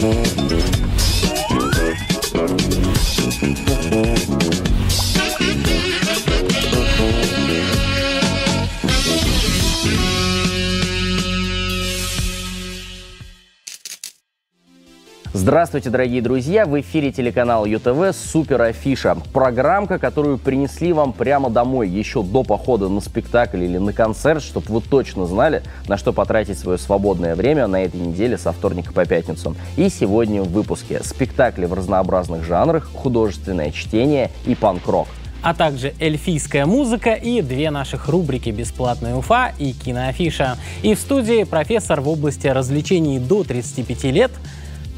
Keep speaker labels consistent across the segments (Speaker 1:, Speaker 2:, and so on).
Speaker 1: Thank you. Здравствуйте, дорогие друзья! В эфире телеканал ЮТВ «Супер Афиша». Программка, которую принесли вам прямо домой, еще до похода на спектакль или на концерт, чтобы вы точно знали, на что потратить свое свободное время на этой неделе со вторника по пятницу. И сегодня в выпуске спектакли в разнообразных жанрах, художественное чтение и панк-рок
Speaker 2: а также эльфийская музыка и две наших рубрики «Бесплатная Уфа» и «Киноафиша». И в студии профессор в области развлечений до 35 лет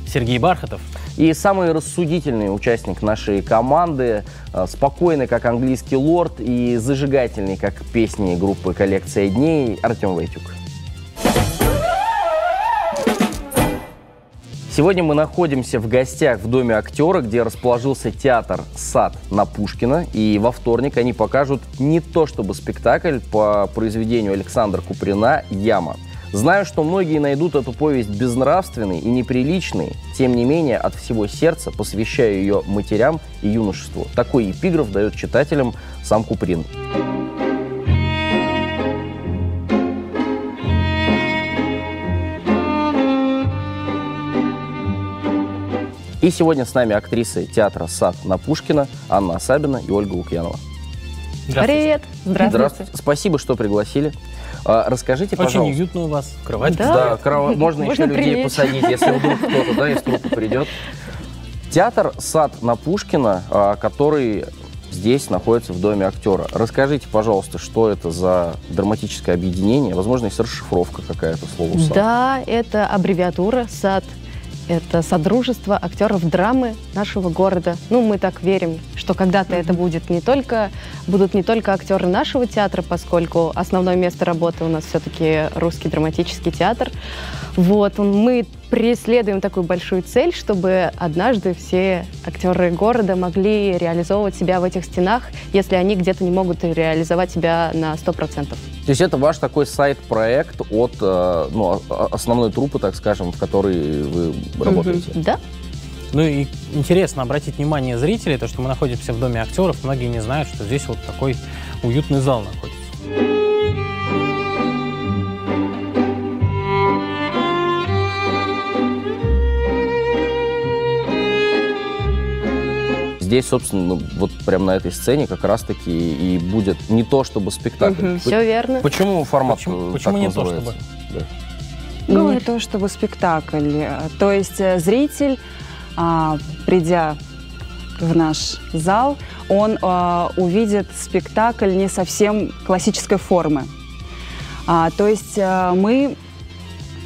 Speaker 2: Сергей Бархатов.
Speaker 1: И самый рассудительный участник нашей команды, э, спокойный, как английский лорд, и зажигательный, как песни группы «Коллекция дней» Артем Войтюк. Сегодня мы находимся в гостях в Доме актера, где расположился театр «Сад» на Пушкина. И во вторник они покажут не то чтобы спектакль по произведению Александра Куприна «Яма». Знаю, что многие найдут эту повесть безнравственной и неприличной, тем не менее от всего сердца посвящаю ее матерям и юношеству. Такой эпиграф дает читателям сам Куприн. И сегодня с нами актрисы театра «Сад» на Пушкина Анна Асабина и Ольга Лукьянова.
Speaker 3: Здравствуйте. Привет.
Speaker 1: Здравствуйте. Здравствуйте. Спасибо, что пригласили. А, расскажите,
Speaker 2: Очень
Speaker 1: пожалуйста.
Speaker 2: Очень уютно у вас, кровать.
Speaker 1: Да, да кров... можно, можно еще людей посадить, если вдруг кто-то да, из трупа придет. Театр «Сад» на Пушкина, а, который здесь находится в Доме актера. Расскажите, пожалуйста, что это за драматическое объединение? Возможно, есть расшифровка какая-то слова «сад».
Speaker 3: Да, это аббревиатура «Сад». Это Содружество актеров драмы нашего города. Ну, мы так верим, что когда-то это будет не только, будут не только актеры нашего театра, поскольку основное место работы у нас все-таки русский драматический театр. Вот, мы преследуем такую большую цель, чтобы однажды все актеры города могли реализовывать себя в этих стенах, если они где-то не могут реализовать себя на 100%. То
Speaker 1: есть это ваш такой сайт-проект от э, ну, основной труппы, так скажем, в которой вы работаете?
Speaker 3: Mm-hmm. Да.
Speaker 2: Ну и интересно обратить внимание зрителей, то, что мы находимся в Доме актеров, многие не знают, что здесь вот такой уютный зал находится.
Speaker 1: Здесь, собственно, ну, вот прямо на этой сцене как раз-таки и будет не то, чтобы спектакль.
Speaker 3: Угу, все верно.
Speaker 1: Почему формат
Speaker 2: Почему,
Speaker 1: так
Speaker 2: почему не
Speaker 1: называется?
Speaker 2: то, чтобы? Да.
Speaker 4: Ну, не то, чтобы спектакль. То есть э, зритель, а, придя в наш зал, он а, увидит спектакль не совсем классической формы. А, то есть а, мы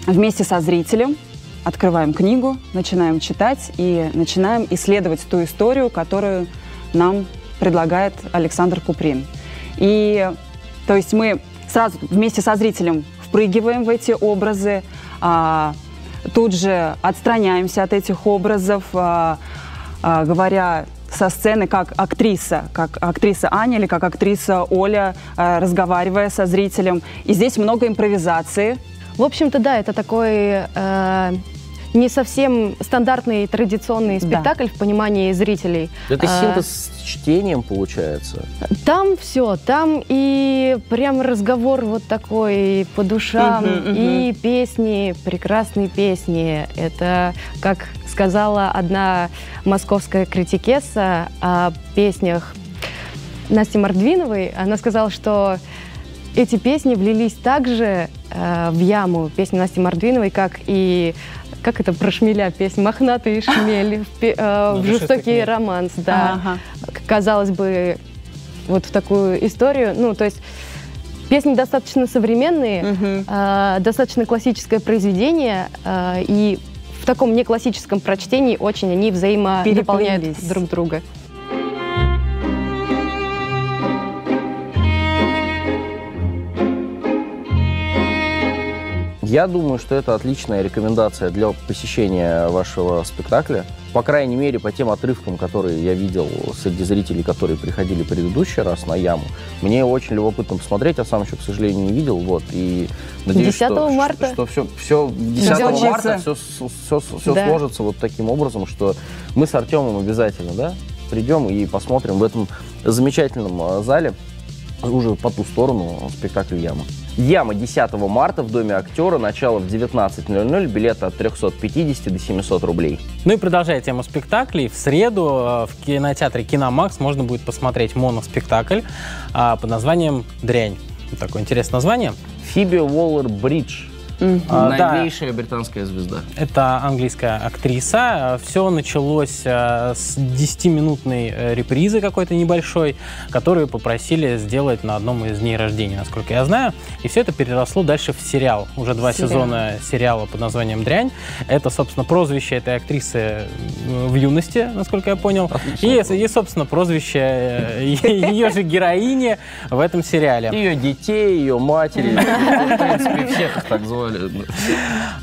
Speaker 4: вместе со зрителем открываем книгу, начинаем читать и начинаем исследовать ту историю, которую нам предлагает Александр Куприн. И то есть мы сразу вместе со зрителем впрыгиваем в эти образы, а, тут же отстраняемся от этих образов, а, а, говоря со сцены как актриса, как актриса Аня или как актриса Оля, а, разговаривая со зрителем. И здесь много импровизации,
Speaker 3: в общем-то, да, это такой э, не совсем стандартный традиционный спектакль да. в понимании зрителей.
Speaker 1: Это а, синтез с чтением получается?
Speaker 3: Там все, там и прям разговор вот такой по душам, угу, угу. и песни, прекрасные песни. Это, как сказала одна московская критикесса о песнях Насти Мордвиновой, она сказала, что эти песни влились также э, в яму песни Насти Мордвиновой, как и как это про шмеля песня «Мохнатый шмель» в, э, в «Жестокий романс», да. Ага. Казалось бы, вот в такую историю, ну, то есть Песни достаточно современные, угу. э, достаточно классическое произведение, э, и в таком неклассическом прочтении очень они взаимодополняют друг друга.
Speaker 1: Я думаю, что это отличная рекомендация для посещения вашего спектакля. по крайней мере, по тем отрывкам, которые я видел среди зрителей, которые приходили предыдущий раз на яму, мне очень любопытно посмотреть, я сам еще, к сожалению, не видел, вот, и надеюсь,
Speaker 3: 10
Speaker 1: что,
Speaker 3: марта.
Speaker 1: что, что все, все 10
Speaker 4: Получится.
Speaker 1: марта все, все, все
Speaker 3: Да.
Speaker 1: сложится вот таким образом, что мы с Артемом обязательно, да, придем и посмотрим в этом замечательном э, зале уже по ту сторону спектакль «Яма». «Яма» 10 марта в Доме актера, начало в 19.00, билеты от 350 до 700 рублей.
Speaker 2: Ну и продолжая тему спектаклей, в среду э, в кинотеатре «Киномакс» можно будет посмотреть моноспектакль а, под названием «Дрянь». Такое интересное название.
Speaker 1: Фиби Уоллер-Бридж.
Speaker 2: А, да.
Speaker 1: Новейшая британская звезда.
Speaker 2: Это английская актриса. Все началось э, с 10-минутной э, репризы какой-то небольшой, которую попросили сделать на одном из дней рождения, насколько я знаю. И все это переросло дальше в сериал. Уже два
Speaker 3: Сериал.
Speaker 2: сезона сериала под названием «Дрянь». Это, собственно, прозвище этой актрисы э, в юности, насколько я понял. И, и, собственно, прозвище ее же героини в этом сериале.
Speaker 1: Ее детей, ее матери. В принципе, всех их так звали.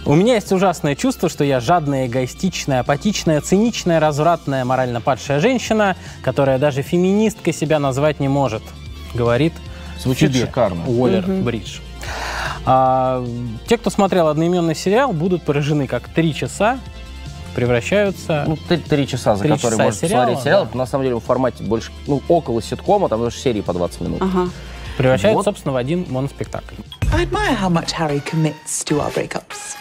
Speaker 2: У меня есть ужасное чувство, что я жадная, эгоистичная, апатичная, циничная, развратная, морально падшая женщина, которая даже феминисткой себя назвать не может, говорит
Speaker 1: Звучит
Speaker 2: Фиби
Speaker 1: шикарно.
Speaker 2: Уоллер Бридж. А, те, кто смотрел одноименный сериал, будут поражены, как три часа превращаются...
Speaker 1: Ну, три, три часа, за
Speaker 2: Три
Speaker 1: которые
Speaker 2: часа
Speaker 1: можно
Speaker 2: сериала,
Speaker 1: посмотреть сериал.
Speaker 2: да.
Speaker 1: Это, на самом деле в формате больше, ну, около ситкома, там даже серии по 20 минут.
Speaker 4: Ага.
Speaker 2: превращаются,
Speaker 1: вот.
Speaker 2: собственно, в один моноспектакль.
Speaker 5: I admire how much Harry commits to our breakups.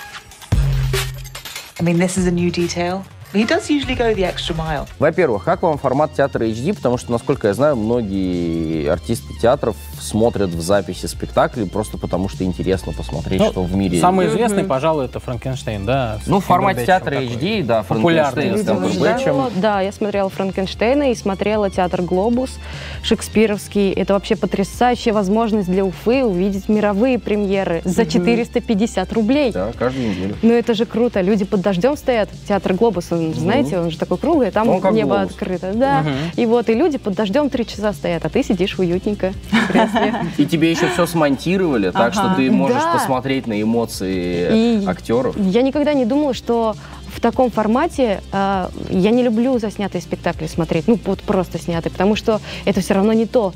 Speaker 5: I mean, this is a new detail. He does usually go the extra mile.
Speaker 1: Во-первых, как вам формат театра HD? Потому что, насколько я знаю, многие артисты театров смотрят в записи спектаклей просто потому, что интересно посмотреть,
Speaker 2: Ну,
Speaker 1: что в мире.
Speaker 2: Самый известный, пожалуй, это Франкенштейн, да?
Speaker 1: Ну, в формате театра
Speaker 2: такой.
Speaker 1: HD, да,
Speaker 2: Популярный.
Speaker 1: Франкенштейн с Камбербэтчем.
Speaker 3: Да, я смотрела Франкенштейна и смотрела театр «Глобус» шекспировский. Это вообще потрясающая возможность для Уфы увидеть мировые премьеры за 450 рублей.
Speaker 1: Да, каждую неделю.
Speaker 3: Ну это же круто. Люди под дождем стоят. Театр «Глобус», он, знаете, он же такой круглый, там
Speaker 1: Он
Speaker 3: небо
Speaker 1: «Глобус».
Speaker 3: открыто. Да. И вот, и люди под дождем три часа стоят, а ты сидишь уютненько.
Speaker 1: И тебе еще все смонтировали, так что ты можешь посмотреть на эмоции актеров.
Speaker 3: Я никогда не думала, что в таком формате э, я не люблю заснятые спектакли смотреть, ну вот просто снятые, потому что это все равно не то.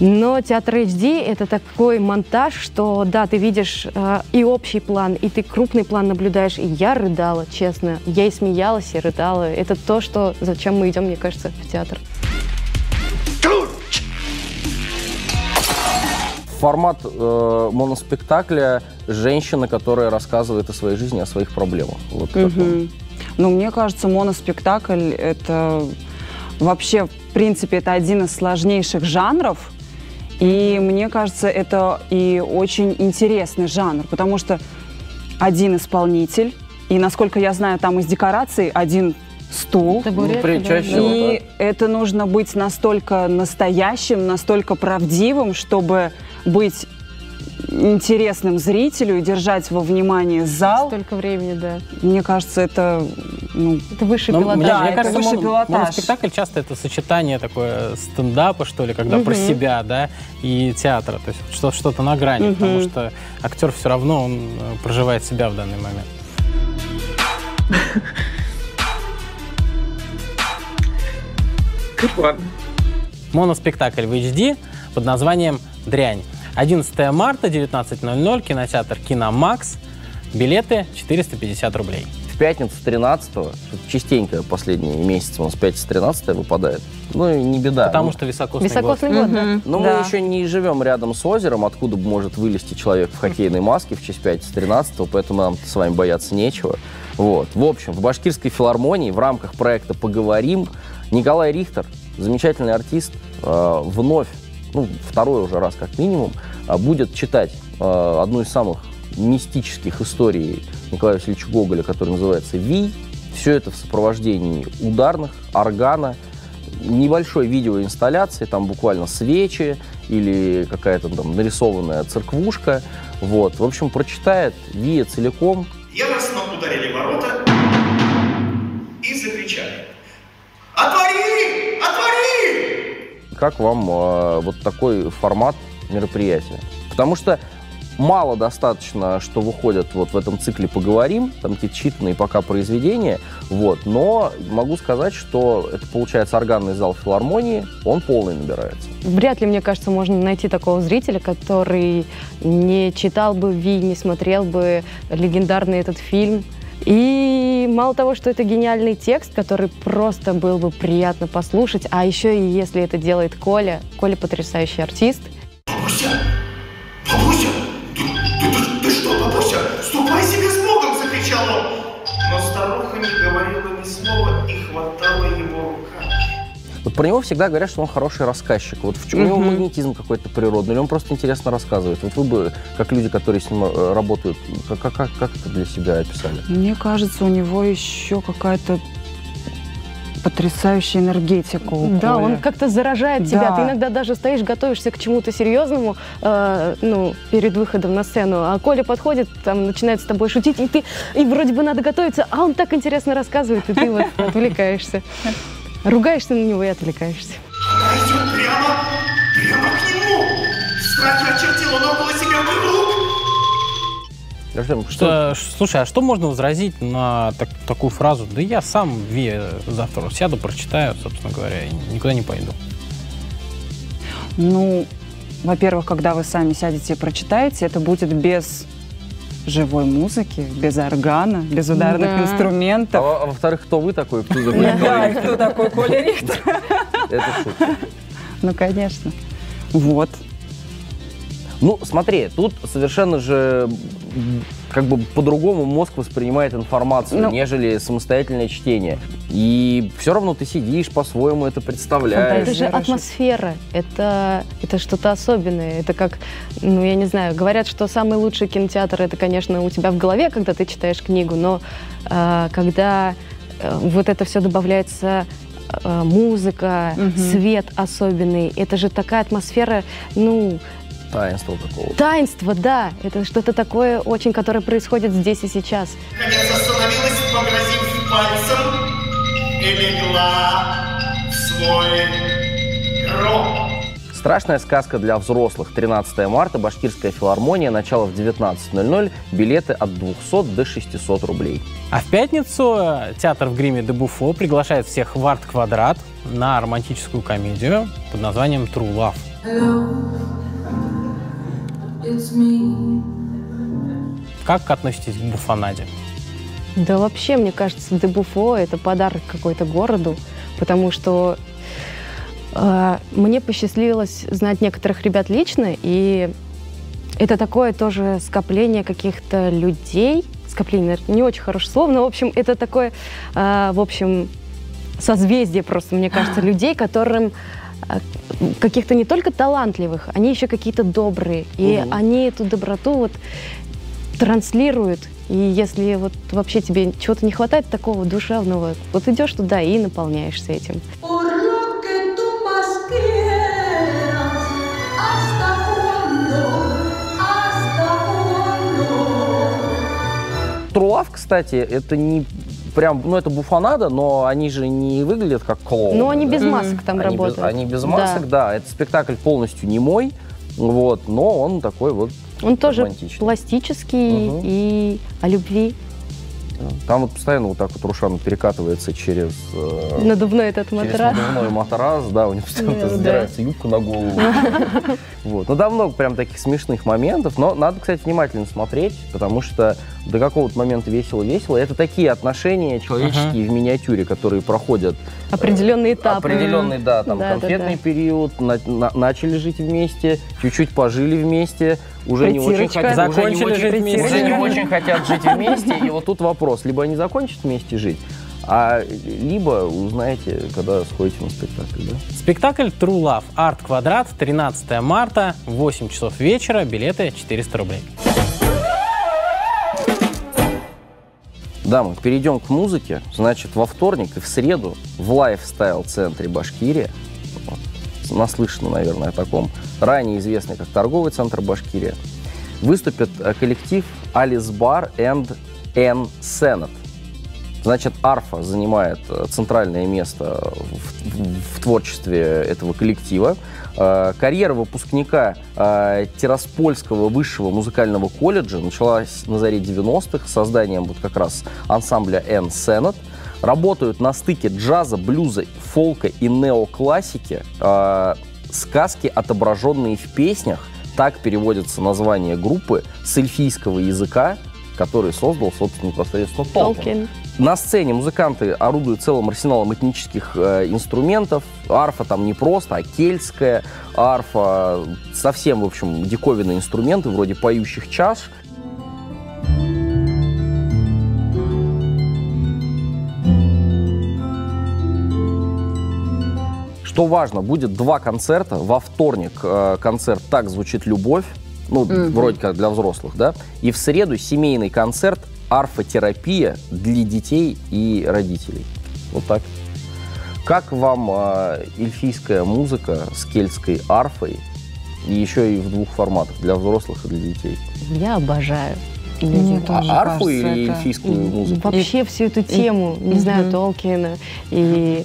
Speaker 3: Но театр HD это такой монтаж, что да, ты видишь э, и общий план, и ты крупный план наблюдаешь. И я рыдала, честно. Я и смеялась, и рыдала. Это то, что зачем мы идем, мне кажется, в театр.
Speaker 1: Формат э, моноспектакля женщина, которая рассказывает о своей жизни, о своих проблемах. Вот?
Speaker 4: Мгм. Ну, мне кажется, моноспектакль — это вообще, в принципе, это один из сложнейших жанров. И мне кажется, это и очень интересный жанр, потому что один исполнитель, и, насколько я знаю, там из декораций один стул.
Speaker 1: Ну, при- чаще всего,
Speaker 4: И это нужно быть настолько настоящим, настолько правдивым, чтобы быть интересным зрителю и держать во внимании зал.
Speaker 3: Столько времени, да.
Speaker 4: Мне кажется, это ну,
Speaker 3: Это высший
Speaker 2: Ну,
Speaker 3: пилотаж.
Speaker 2: мне,
Speaker 4: Да,
Speaker 2: мне
Speaker 4: это
Speaker 2: кажется,
Speaker 4: высший
Speaker 2: мон-
Speaker 4: пилотаж.
Speaker 2: моноспектакль часто это сочетание такое стендапа, что ли, когда про себя, да, и театра. То есть что, что-то на грани, потому что актер все равно он э, проживает себя в данный момент.
Speaker 5: Good one.
Speaker 2: Моноспектакль в HD под названием «Дрянь». 11 марта, 19.00, кинотеатр «Киномакс». Билеты 450 рублей.
Speaker 1: В пятницу 13 частенько последние месяцы у нас пятница 13 выпадает. Ну и не беда.
Speaker 2: Потому
Speaker 1: Ну,
Speaker 2: что високосный,
Speaker 3: Високосный
Speaker 2: год.
Speaker 3: год, да.
Speaker 1: Но
Speaker 4: Да.
Speaker 1: мы еще не живем рядом с озером, откуда может вылезти человек в хоккейной маске в честь пятницы 13 поэтому нам с вами бояться нечего. Вот. В общем, в Башкирской филармонии в рамках проекта «Поговорим» Николай Рихтер, замечательный артист, э, вновь, ну, второй уже раз как минимум, будет читать э, одну из самых мистических историй Николая Васильевича Гоголя, которая называется «Вий». Все это в сопровождении ударных, органа, небольшой видеоинсталляции, там буквально свечи или какая-то там нарисованная церквушка. Вот. В общем, прочитает Вия целиком.
Speaker 6: Яростно ударили ворота и закричали. «Отвори! Отвори!»
Speaker 1: Как вам э, вот такой формат мероприятия? Потому что мало достаточно, что выходят вот в этом цикле «Поговорим», там какие-то читанные пока произведения, вот, но могу сказать, что это получается органный зал филармонии, он полный набирается.
Speaker 3: Вряд ли, мне кажется, можно найти такого зрителя, который не читал бы Ви, не смотрел бы легендарный этот фильм. И мало того, что это гениальный текст, который просто был бы приятно послушать, а еще и если это делает Коля, Коля потрясающий артист.
Speaker 6: Бабуся! Бабуся! Ты, ты, ты, ты что, бабуся? Ступай себе с Богом! Закричал он. Но старуха не говорила ни слова и хватала его руками.
Speaker 1: Вот про него всегда говорят, что он хороший рассказчик. Вот в чем у него магнетизм какой-то природный, или он просто интересно рассказывает. Вот вы бы, как люди, которые с ним э, работают, как, как, как это для себя описали?
Speaker 4: Мне кажется, у него еще какая-то потрясающая энергетика у
Speaker 3: Да,
Speaker 4: Коли.
Speaker 3: он как-то заражает тебя.
Speaker 4: Да.
Speaker 3: Ты иногда даже стоишь, готовишься к чему-то серьезному, э, ну, перед выходом на сцену, а Коля подходит, там, начинает с тобой шутить, и ты, и вроде бы надо готовиться, а он так интересно рассказывает, и ты вот отвлекаешься. Ругаешься на него и отвлекаешься.
Speaker 6: Она идет прямо, прямо к нему. В страхе очертила он около себя круг.
Speaker 1: Артем, что?
Speaker 2: Слушай, а что можно возразить на так- такую фразу? Да я сам Ви завтра сяду, прочитаю, собственно говоря, и никуда не пойду.
Speaker 4: Ну, во-первых, когда вы сами сядете и прочитаете, это будет без живой музыки, без органа, без ударных
Speaker 3: Да.
Speaker 1: А,
Speaker 4: инструментов.
Speaker 1: во- а во-вторых, кто вы такой? Кто такой?
Speaker 4: Да, кто такой Коля Рихтер?
Speaker 1: Это шутка.
Speaker 4: Ну, конечно. Вот.
Speaker 1: Ну, смотри, тут совершенно же как бы по-другому мозг воспринимает информацию,
Speaker 4: Ну.
Speaker 1: нежели самостоятельное чтение. И все равно ты сидишь, по-своему это представляешь.
Speaker 3: Это же
Speaker 4: Хорошо.
Speaker 3: атмосфера, это, это что-то особенное. Это как, ну, я не знаю, говорят, что самый лучший кинотеатр это, конечно, у тебя в голове, когда ты читаешь книгу, но э, когда э, вот это все добавляется э, музыка,
Speaker 4: Мгм.
Speaker 3: свет особенный, это же такая атмосфера, ну,
Speaker 1: Таинство какого-то.
Speaker 3: таинство, да, это что-то такое очень, которое происходит здесь и сейчас.
Speaker 6: Наконец остановилась, погрозив пальцем, и легла в свой гроб.
Speaker 1: Страшная сказка для взрослых. 13 марта, Башкирская филармония, начало в 19.00, билеты от 200 до 600 рублей.
Speaker 2: А в пятницу э, театр в гриме де Буфо приглашает всех в арт-квадрат на романтическую комедию под названием True Love. Как относитесь к буфонаде?
Speaker 3: Да вообще, мне кажется, Дебуфо – это подарок какой-то городу, потому что э, мне посчастливилось знать некоторых ребят лично, и это такое тоже скопление каких-то людей, скопление, наверное, не очень хорошее слово, но, в общем, это такое, э, в общем, созвездие просто, мне кажется, людей, которым каких-то не только талантливых, они еще какие-то добрые, и
Speaker 1: Мгм.
Speaker 3: они эту доброту вот транслируют. И если вот вообще тебе чего-то не хватает такого душевного, вот идешь туда и наполняешься этим.
Speaker 7: ¿Hasta cuándo? ¿Hasta cuándo?
Speaker 1: Трулав, кстати, это не прям, ну это буфонада, но они же не выглядят как клоуны.
Speaker 3: Но они
Speaker 1: да?
Speaker 3: без масок там
Speaker 1: они без,
Speaker 3: работают.
Speaker 1: они без
Speaker 3: Да.
Speaker 1: масок, да. Это спектакль полностью не мой, вот, но он такой вот.
Speaker 3: Он тоже
Speaker 1: романтичный.
Speaker 3: пластический
Speaker 1: Мгм.
Speaker 3: и о любви.
Speaker 1: Там вот постоянно вот так вот Рушан перекатывается через, э,
Speaker 3: Надувной этот
Speaker 1: через
Speaker 3: матрас.
Speaker 1: надувной матрас, да, у него постоянно
Speaker 3: Да, да.
Speaker 1: задирается юбка на голову. Вот. Ну, да, много прям таких смешных моментов, но надо, кстати, внимательно смотреть, потому что до какого-то момента весело-весело. Это такие отношения человеческие в миниатюре, которые проходят
Speaker 3: Определенные этапы.
Speaker 1: Определенный, да, там
Speaker 3: Да, да,
Speaker 1: конфетный
Speaker 3: да.
Speaker 1: период, на- на- начали жить вместе, чуть-чуть пожили вместе, уже не очень хотят, уже не очень- уже не очень хотят жить вместе, и вот тут вопрос, либо они закончат вместе жить, а либо узнаете, когда сходите на спектакль, да?
Speaker 2: Спектакль True Love. Арт-квадрат. 13 марта, 8 часов вечера. Билеты 400 рублей.
Speaker 1: Да, мы перейдем к музыке. Значит, во вторник и в среду в лайфстайл-центре Башкирия, наслышано, наверное, о таком, ранее известный как торговый центр Башкирия, выступит э, коллектив Alice Bar and N Senate. Значит, арфа занимает э, центральное место в, в- творчестве этого коллектива. Э, Карьера выпускника э, Тираспольского высшего музыкального колледжа началась на заре 90-х с созданием вот как раз ансамбля N Senate. Работают на стыке джаза, блюза, фолка и неоклассики. Сказки, отображенные в песнях, так переводится название группы с эльфийского языка, который создал, собственно, непосредственно Толкин.
Speaker 3: Толкин.
Speaker 1: На сцене музыканты орудуют целым арсеналом этнических э, инструментов. Арфа там не просто, а кельтская арфа. Совсем, в общем, диковинные инструменты, вроде поющих чаш. Что важно, будет два концерта. Во вторник э, концерт «Так звучит любовь», ну, вроде как для взрослых, да, и в среду семейный концерт «Арфотерапия» для детей и родителей. Вот так. Как вам э, эльфийская музыка с кельтской арфой и еще и в двух форматах, для взрослых и для детей?
Speaker 3: Я обожаю.
Speaker 4: Мне
Speaker 1: А
Speaker 4: тоже
Speaker 1: арфу
Speaker 4: кажется,
Speaker 1: или
Speaker 4: это-
Speaker 1: эльфийскую музыку?
Speaker 3: Вообще всю эту тему, не знаю, Толкина и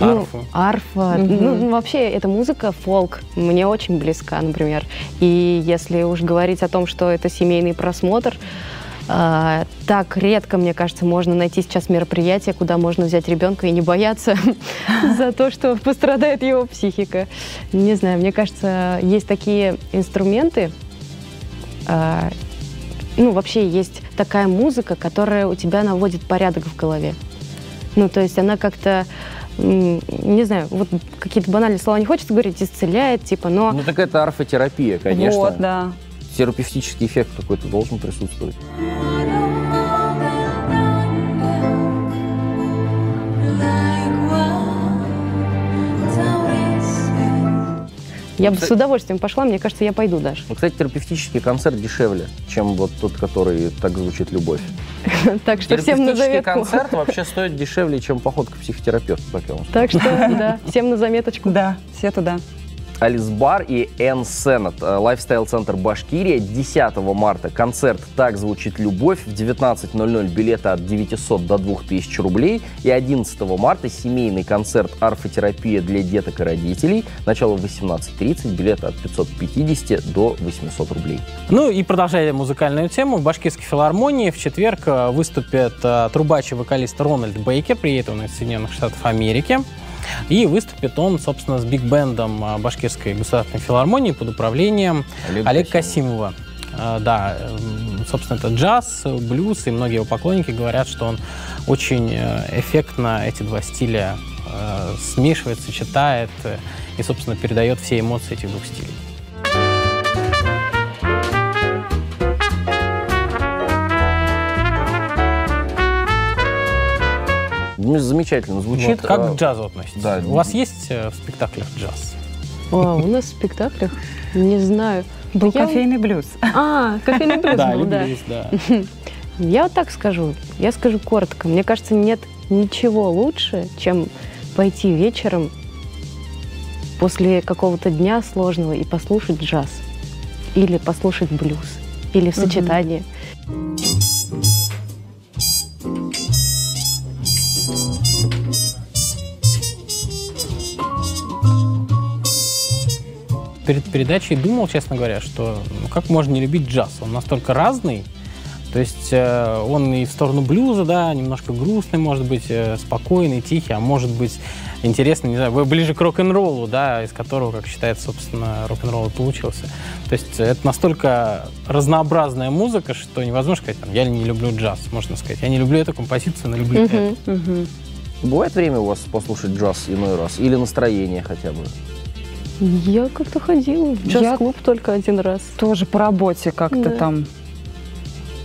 Speaker 3: ну,
Speaker 2: Арфу.
Speaker 3: арфа.
Speaker 4: Мгм.
Speaker 3: Ну, вообще, эта музыка, фолк, мне очень близка, например. И если уж говорить о том, что это семейный просмотр, а, так редко, мне кажется, можно найти сейчас мероприятие, куда можно взять ребенка и не бояться за то, что пострадает его психика. Не знаю, мне кажется, есть такие инструменты, а, ну, вообще есть такая музыка, которая у тебя наводит порядок в голове. Ну, то есть она как-то, не знаю, вот какие-то банальные слова не хочется говорить, исцеляет, типа, но...
Speaker 1: Ну так это арфотерапия, конечно.
Speaker 4: Вот, да.
Speaker 1: Терапевтический эффект какой-то должен присутствовать.
Speaker 3: Я бы с удовольствием пошла, мне кажется, я пойду даже.
Speaker 1: Ну, кстати, терапевтический концерт дешевле, чем вот тот, который так звучит любовь.
Speaker 3: Так что всем на заметку.
Speaker 1: концерт вообще стоит дешевле, чем поход к психотерапевту, так я вам скажу.
Speaker 3: Так что, да, всем на заметочку.
Speaker 4: Да, все туда.
Speaker 1: Алис Бар и Эн Сенат. Э, Лайфстайл-центр Башкирия. 10 марта концерт «Так звучит любовь». В 19.00 билеты от 900 до 2000 рублей. И 11 марта семейный концерт «Арфотерапия для деток и родителей». Начало в 18.30. Билеты от 550 до 800 рублей.
Speaker 2: Ну и продолжая музыкальную тему, в Башкирской филармонии в четверг э, выступит э, трубач и вокалист Рональд Бейкер, приедет он из Соединенных Штатов Америки. И выступит он, собственно, с биг-бендом э, Башкирской государственной филармонии под управлением
Speaker 1: Олег
Speaker 2: Олега Касимова. Э, Да, собственно, это джаз, блюз, и многие его поклонники говорят, что он очень э, эффектно эти два стиля э, смешивает, сочетает э, и, собственно, передает все эмоции этих двух стилей.
Speaker 1: Ну, Замечательно звучит.
Speaker 2: Вот, как
Speaker 1: А,
Speaker 2: к джазу относитесь?
Speaker 1: да.
Speaker 2: У вас есть э, в спектаклях джаз?
Speaker 3: А, у нас в спектаклях, не знаю.
Speaker 4: Был
Speaker 3: Я-
Speaker 4: кофейный блюз.
Speaker 3: А, кофейный блюз
Speaker 2: Да,
Speaker 3: был, да.
Speaker 2: люблю, да.
Speaker 3: Я вот так скажу, я скажу коротко. Мне кажется, нет ничего лучше, чем пойти вечером после какого-то дня сложного и послушать джаз. Или послушать блюз. Или в сочетании.
Speaker 2: Перед передачей думал, честно говоря, что ну, как можно не любить джаз? Он настолько разный. То есть э, он и в сторону блюза, да, немножко грустный, может быть, э, спокойный, тихий, а может быть интересный, не знаю, вы ближе к рок-н-роллу, да, из которого, как считается, собственно, рок-н-ролл и получился. То есть это настолько разнообразная музыка, что невозможно сказать, там, я не люблю джаз, можно сказать. Я не люблю эту композицию, но люблю
Speaker 3: Мгм.
Speaker 2: эту.
Speaker 4: Мгм.
Speaker 1: Бывает время у вас послушать джаз иной раз? Или настроение хотя бы?
Speaker 3: Я как-то ходила в джаз-клуб только один раз.
Speaker 4: Тоже по работе как-то
Speaker 3: Да.
Speaker 4: там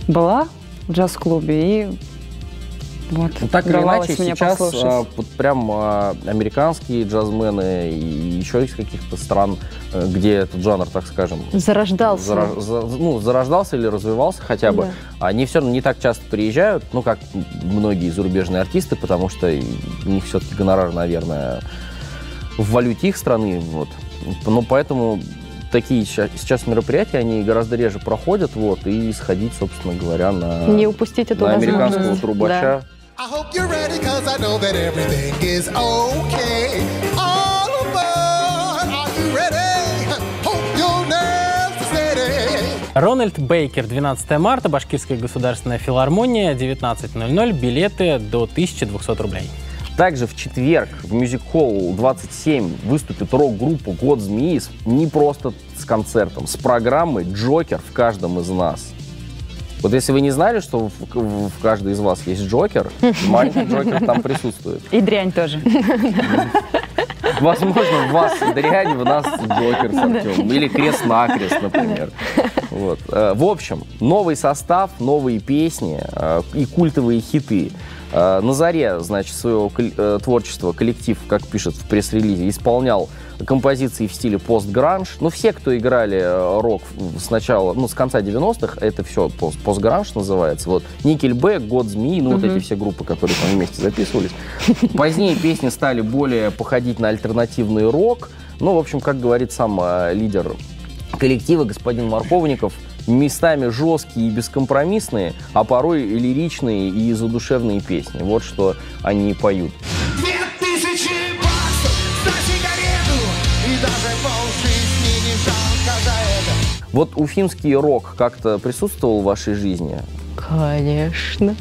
Speaker 4: была в джаз-клубе и вот
Speaker 1: Ну, так или иначе, сейчас
Speaker 4: послушать.
Speaker 1: а, вот прям а, американские джазмены и еще из каких-то стран, э, где этот жанр, так скажем,
Speaker 3: Зарождался.
Speaker 1: зара- за- ну, зарождался или развивался хотя бы,
Speaker 3: Да.
Speaker 1: они все равно не так часто приезжают, ну, как многие зарубежные артисты, потому что у них все-таки гонорар, наверное, в валюте их страны, вот. Ну, поэтому такие сейчас мероприятия, они гораздо реже проходят, вот, и сходить, собственно говоря, на,
Speaker 3: Не упустить эту
Speaker 1: на американского трубача.
Speaker 8: Steady.
Speaker 2: Рональд Бейкер, 12 марта, Башкирская государственная филармония, 19.00, билеты до 1200 рублей.
Speaker 1: Также в четверг в Music Hall 27 выступит рок-группа «Год змеи» не просто с концертом, с программой «Джокер в каждом из нас». Вот если вы не знали, что в, в- в каждой из вас есть Джокер, маленький Джокер там присутствует.
Speaker 4: И дрянь тоже.
Speaker 1: Возможно, в вас дрянь, в нас Джокер с Артемом. Или крест-накрест, например. Вот. Э, В общем, новый состав, новые песни э, и культовые хиты. Э, На заре, значит, своего э, творчества коллектив, как пишет в пресс-релизе, исполнял композиции в стиле пост-гранж. Ну, все, кто играли э, рок с начала, ну, с конца 90-х, это все пост- пост-гранж называется. Вот Никельбэк, Год Змеи, ну, вот эти все группы, которые там вместе записывались. Позднее песни стали более походить на альтернативный рок. Ну, в общем, как говорит сам лидер коллектива, господин Марковников, местами жесткие и бескомпромиссные, а порой и лиричные и задушевные песни. Вот что они поют.
Speaker 8: Две тысячи баксов за сигарету И даже полжизни не жалко за это
Speaker 1: Вот уфимский рок как-то присутствовал в вашей жизни?
Speaker 3: Конечно.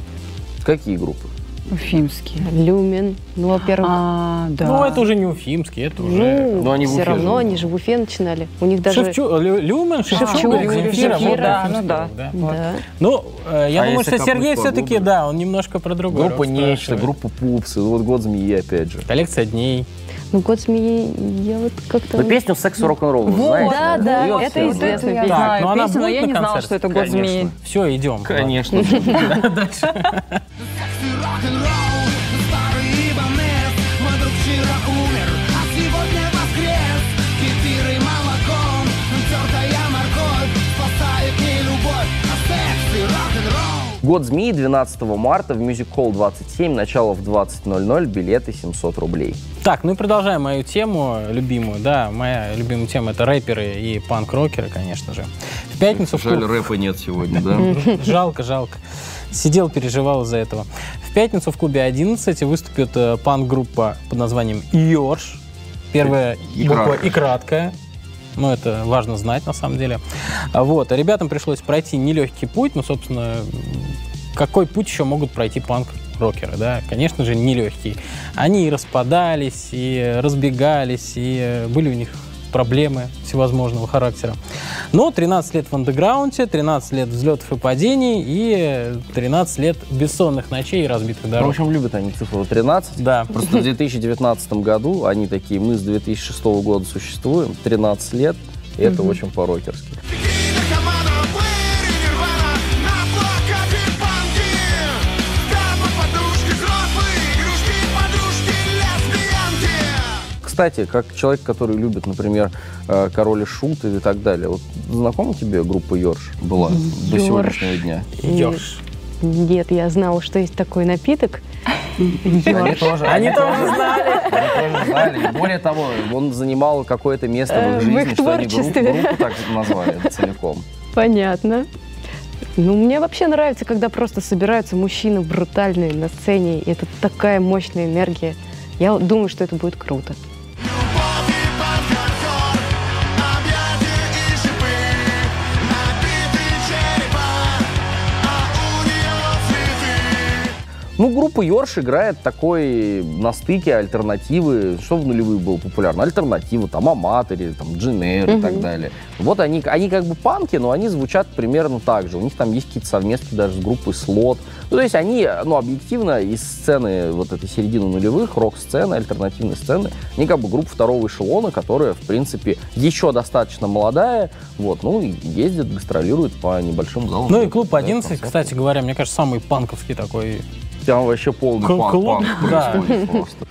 Speaker 1: Какие группы?
Speaker 4: Уфимский.
Speaker 3: Люмен. Ну, во-первых,
Speaker 4: А, да.
Speaker 2: Ну, это уже не уфимский, это уже...
Speaker 3: ну,
Speaker 1: но они в
Speaker 3: все
Speaker 1: Уфе
Speaker 3: равно,
Speaker 1: живут.
Speaker 3: они же в Уфе начинали. У них даже...
Speaker 2: Шевчук, Лю- Люмен, Шевчук,
Speaker 3: Шевчук,
Speaker 2: Земфира,
Speaker 3: Земфира,
Speaker 2: вот
Speaker 4: да, ну да.
Speaker 2: да.
Speaker 3: Да.
Speaker 2: Ну, э, я
Speaker 1: А
Speaker 2: думаю, что Сергей все-таки, да, он немножко про другое.
Speaker 1: Группа Нечто, группа Пупсы, вот Год Змеи опять же.
Speaker 2: Коллекция дней.
Speaker 3: Ну, год змеи, я вот как-то...
Speaker 1: Ну, песню «Секс, рок-н-ролл» вы знаете?
Speaker 3: да, да,
Speaker 1: Её
Speaker 3: это
Speaker 1: все
Speaker 3: известно.
Speaker 1: знают.
Speaker 4: я
Speaker 3: Так,
Speaker 4: знаю
Speaker 2: ну она
Speaker 4: песню, но я
Speaker 2: на
Speaker 4: не знала, что это год змеи.
Speaker 2: Все, идем.
Speaker 1: Конечно.
Speaker 8: Секс
Speaker 1: Год змеи 12 марта в Music Hall 27, начало в 20.00, билеты 700 рублей.
Speaker 2: Так, ну и продолжаем мою тему любимую. Да, моя любимая тема это рэперы и панк-рокеры, конечно же. В пятницу в клуб-
Speaker 1: рэпа нет сегодня, да?
Speaker 2: Жалко, жалко. Сидел, переживал из-за этого. В пятницу в клубе 11 выступит э, панк-группа под названием Йорш. Первая буква и краткая. Ну, это важно знать, на самом деле. А Вот. а Ребятам пришлось пройти нелегкий путь. Ну, собственно, какой путь еще могут пройти панк-рокеры, да? Конечно же, нелегкий. Они и распадались, и разбегались, и были у них проблемы всевозможного характера. Но 13 лет в андеграунде, 13 лет взлетов и падений и 13 лет бессонных ночей и разбитых
Speaker 1: Ну, В
Speaker 2: дорог.
Speaker 1: общем, любят они цифру 13.
Speaker 2: Да.
Speaker 1: Просто в 2019 году они такие, мы с 2006 года существуем, 13 лет, и это очень по-рокерски. Кстати, как человек, который любит, например, э, Король и Шут и так далее, вот знакома тебе группа Йорш была до
Speaker 3: Ёрш.
Speaker 1: сегодняшнего дня?
Speaker 2: Ёрш.
Speaker 3: Нет, я знала, что есть такой напиток.
Speaker 1: Они тоже,
Speaker 2: Они тоже знали.
Speaker 1: Они тоже знали. Более того, он занимал какое-то место в
Speaker 3: Э,
Speaker 1: их
Speaker 3: в
Speaker 1: жизни,
Speaker 3: их
Speaker 1: что они группу, группу так назвали целиком.
Speaker 3: Понятно. Ну, мне вообще нравится, когда просто собираются мужчины брутальные на сцене, и это такая мощная энергия. Я думаю, что это будет круто.
Speaker 1: Ну, группа Йорш играет такой на стыке альтернативы. Что в нулевых было популярно? Альтернатива, там, Аматори, там, Дженер и так далее. Вот они, они как бы панки, но они звучат примерно так же. У них там есть какие-то совместки даже с группой Слот. Ну, то есть они, ну, объективно, из сцены вот этой середины нулевых, рок-сцены, альтернативной сцены, они как бы группа второго эшелона, которая, в принципе, еще достаточно молодая, вот, ну, и ездит, гастролирует по небольшим залам.
Speaker 2: Ну и клуб
Speaker 1: Дает
Speaker 2: 11,
Speaker 1: концерты.
Speaker 2: кстати говоря, мне кажется, самый панковский такой.
Speaker 1: Там вообще полный панк, панк
Speaker 2: да.
Speaker 1: происходит просто.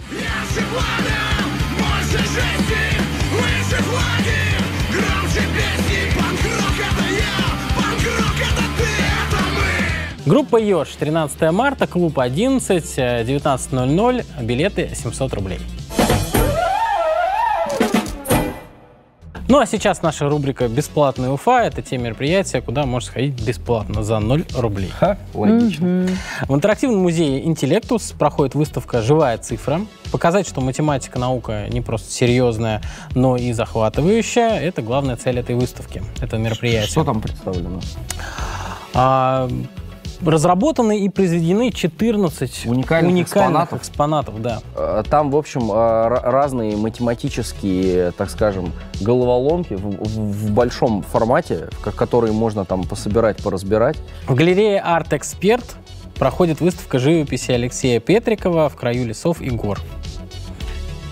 Speaker 2: Группа Ёж, 13 марта, клуб 11, э, 19.00, билеты 700 рублей. Ну а сейчас наша рубрика «Бесплатная Уфа» — это те мероприятия, куда можно сходить бесплатно за 0 рублей.
Speaker 1: Ха, логично.
Speaker 2: В интерактивном музее «Интеллектус» проходит выставка «Живая цифра». Показать, что математика наука не просто серьезная, но и захватывающая — это главная цель этой выставки, этого мероприятия.
Speaker 1: Что там представлено?
Speaker 2: А, разработаны и произведены 14
Speaker 1: Уникальных экспонатов?
Speaker 2: экспонатов, да.
Speaker 1: Э, Там, в общем, э, ра- разные математические, так скажем, головоломки в, в- в большом формате, ко- которые можно там пособирать, поразбирать.
Speaker 2: В галерее «Арт Эксперт» проходит выставка живописи Алексея Петрикова «В краю лесов и гор».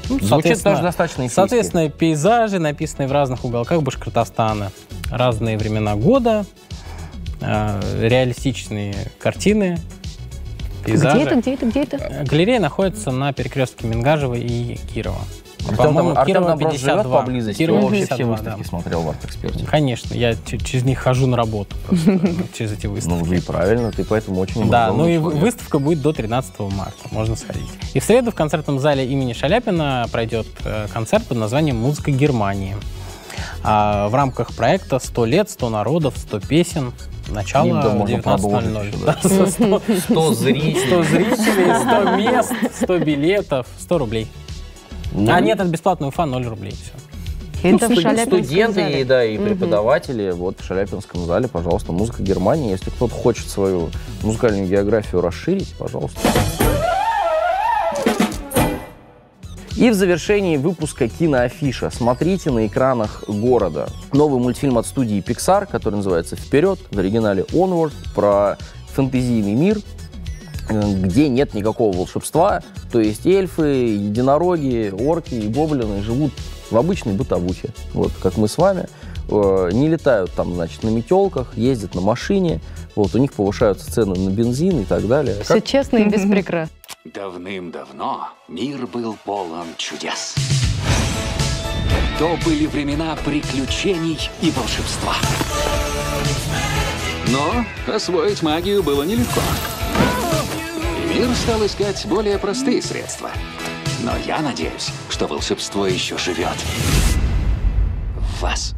Speaker 2: Ну,
Speaker 1: Звучит
Speaker 2: соответственно,
Speaker 1: даже достаточно.
Speaker 2: Соответственно, пейзажи, написанные в разных уголках Башкортостана. Разные времена года, реалистичные картины, пейзажи.
Speaker 3: Где это, где это, где это?
Speaker 2: Э, Галерея находится на перекрестке Мингажева и Кирова. По-моему,
Speaker 1: Артем
Speaker 2: Кирова
Speaker 1: там просто живет
Speaker 2: 52.
Speaker 1: поблизости,
Speaker 2: Кирова
Speaker 1: вообще все
Speaker 2: 52,
Speaker 1: выставки
Speaker 2: да.
Speaker 1: смотрел в арт-эксперте.
Speaker 2: Конечно, я ч- через них хожу на работу просто, через эти
Speaker 1: Ну,
Speaker 2: выставки.
Speaker 1: и правильно, ты поэтому очень
Speaker 2: Да, ну и
Speaker 1: человек.
Speaker 2: выставка будет до 13 марта, можно сходить. И в среду в концертном зале имени Шаляпина пройдет э, концерт под названием «Музыка Германии». А в рамках проекта «100 лет, 100 народов, 100 песен». Начало в
Speaker 1: можно продолжить
Speaker 2: 19.00.
Speaker 1: еще,
Speaker 2: Да,
Speaker 1: да.
Speaker 2: со 100
Speaker 1: 100 зрителей.
Speaker 2: 100 зрителей, 100 мест, 100 билетов, 100 рублей.
Speaker 1: Ну,
Speaker 2: А нет, это бесплатный Уфа, 0 рублей. Все.
Speaker 3: Это в
Speaker 1: студ-
Speaker 3: Шаляпинском
Speaker 1: студенты
Speaker 3: зале.
Speaker 1: и, да, и
Speaker 3: Мгм.
Speaker 1: преподаватели вот в Шаляпинском зале, пожалуйста, музыка Германии. Если кто-то хочет свою музыкальную географию расширить, пожалуйста. И в завершении выпуска киноафиша смотрите на экранах города. Новый мультфильм от студии Pixar, который называется «Вперед», в оригинале «Onward», про фэнтезийный мир, э, где нет никакого волшебства. То есть эльфы, единороги, орки и гоблины живут в обычной бытовухе, вот как мы с вами. Э, Не летают там, значит, на метелках, ездят на машине. Вот, у них повышаются цены на бензин и так далее.
Speaker 3: Все честно и без прикрас.
Speaker 9: Давным-давно мир был полон чудес. То были времена приключений и волшебства. Но освоить магию было нелегко. И мир стал искать более простые средства. Но я надеюсь, что волшебство еще живет. В вас.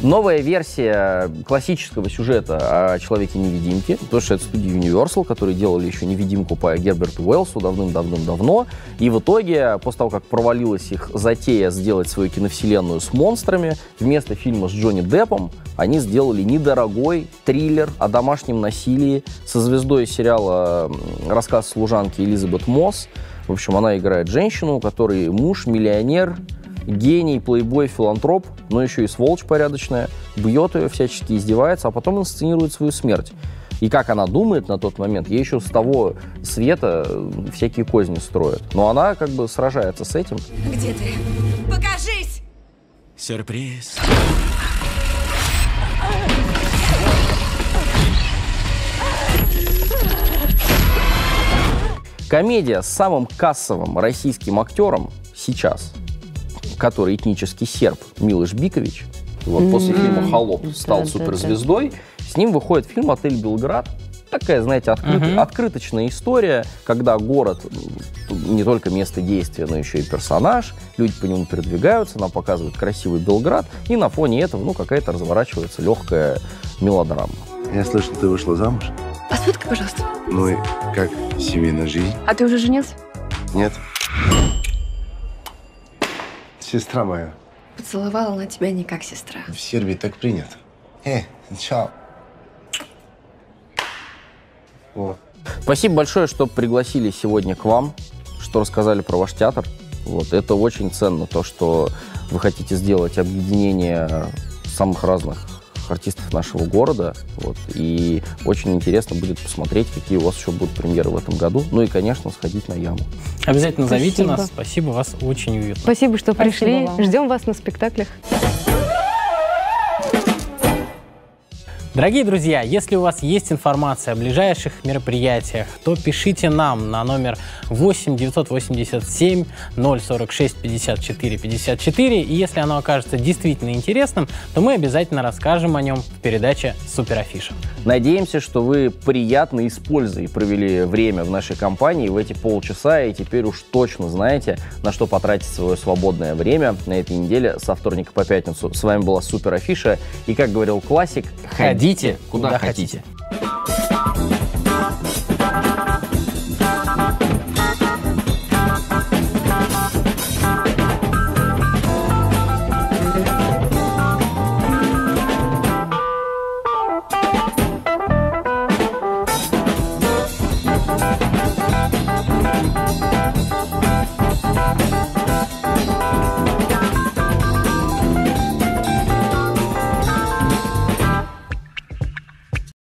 Speaker 1: Новая версия классического сюжета о Человеке-невидимке, потому что это студия Universal, которые делали еще невидимку по Герберту Уэллсу давным-давным-давно. И в итоге, после того, как провалилась их затея сделать свою киновселенную с монстрами, вместо фильма с Джонни Деппом они сделали недорогой триллер о домашнем насилии со звездой сериала «Рассказ служанки» Элизабет Мосс. В общем, она играет женщину, у которой муж миллионер, гений, плейбой, филантроп, но еще и сволочь порядочная, бьет ее, всячески издевается, а потом инсценирует свою смерть. И как она думает на тот момент, ей еще с того света э, всякие козни строят. Но она как бы сражается с этим.
Speaker 7: Где ты? Покажись!
Speaker 9: Сюрприз.
Speaker 1: Комедия с самым кассовым российским актером сейчас, который этнический серб Милош Бикович, вот после фильма «Холоп» стал суперзвездой, с ним выходит фильм «Отель Белград». Такая, знаете, открыт-
Speaker 2: Мгм.
Speaker 1: открыточная история, когда город не только место действия, но еще и персонаж, люди по нему передвигаются, нам показывают красивый Белград, и на фоне этого, ну, какая-то разворачивается легкая мелодрама.
Speaker 10: Я слышал, ты вышла замуж.
Speaker 7: Посмотри, пожалуйста.
Speaker 10: Ну и как семейная жизнь?
Speaker 7: А ты уже женился?
Speaker 10: Нет? Сестра моя,
Speaker 7: Поцеловала она тебя не как сестра.
Speaker 10: в Сербии так принято. Э, чао. О,
Speaker 1: Спасибо большое, что пригласили сегодня к вам, что рассказали про ваш театр. Вот, это очень ценно, то, что вы хотите сделать объединение самых разных артистов нашего города. Вот, и очень интересно будет посмотреть, какие у вас еще будут премьеры в этом году. Ну и, конечно, сходить на яму.
Speaker 2: Обязательно зовите
Speaker 3: Спасибо.
Speaker 2: нас. Спасибо, вас очень уютно.
Speaker 3: Спасибо, что
Speaker 4: Спасибо
Speaker 3: пришли.
Speaker 4: вам.
Speaker 3: Ждем вас на спектаклях.
Speaker 2: Дорогие друзья, если у вас есть информация о ближайших мероприятиях, то пишите нам на номер 8 987 046 54 54. И если оно окажется действительно интересным, то мы обязательно расскажем о нем в передаче «Суперафиша».
Speaker 1: Надеемся, что вы приятно и с пользой провели время в нашей компании в эти полчаса, и теперь уж точно знаете, на что потратить свое свободное время на этой неделе со вторника по пятницу. С вами была Супер Афиша, и, как говорил классик, ходите куда,
Speaker 2: Куда
Speaker 1: хотите.
Speaker 2: хотите.